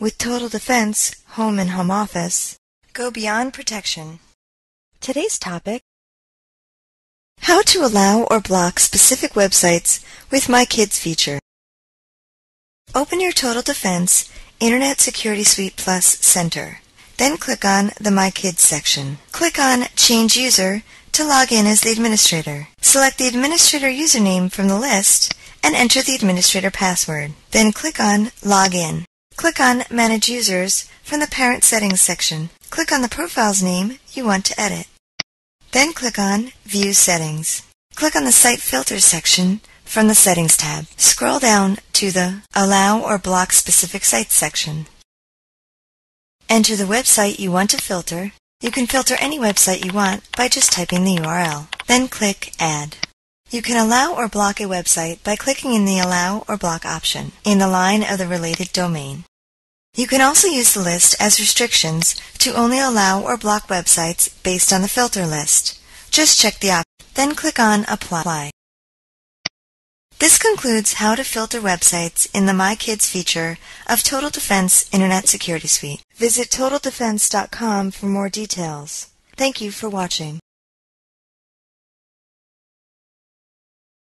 With Total Defense, Home and Home Office, go beyond protection. Today's topic How to allow or block specific websites with My Kids feature. Open your Total Defense Internet Security Suite Plus Center. Then click on the My Kids section. Click on Change User to log in as the administrator. Select the administrator username from the list and enter the administrator password. Then click on Log In. Click on Manage Users from the Parent Settings section. Click on the profile's name you want to edit. Then click on View Settings. Click on the Site Filters section from the Settings tab. Scroll down to the Allow or Block Specific Sites section. Enter the website you want to filter. You can filter any website you want by just typing the URL. Then click Add. You can allow or block a website by clicking in the Allow or Block option in the line of the related domain. You can also use the list as restrictions to only allow or block websites based on the filter list. Just check the option, then click on Apply. This concludes how to filter websites in the My Kids feature of Total Defense Internet Security Suite. Visit TotalDefense.com for more details. Thank you for watching.